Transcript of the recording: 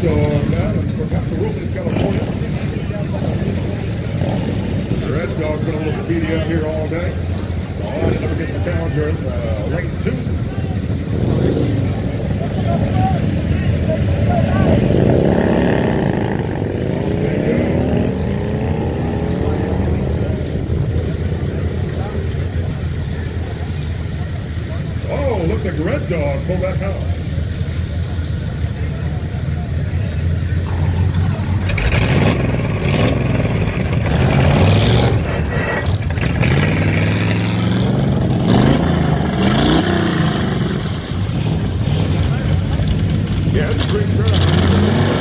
Red Dog now from Pasadena, California. The Red Dog's been a little speedy out here all day. All right, number gets the challenger, uh, lane two. There you go. Oh, looks like Red Dog pulled back out. Yeah, it's